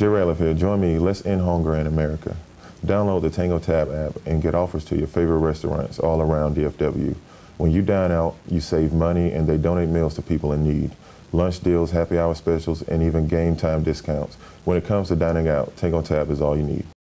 Jay Ratliff here. Join me. Let's end hunger in America. Download the TangoTab app and get offers to your favorite restaurants all around DFW. When you dine out, you save money and they donate meals to people in need. Lunch deals, happy hour specials, and even game time discounts. When it comes to dining out, TangoTab is all you need.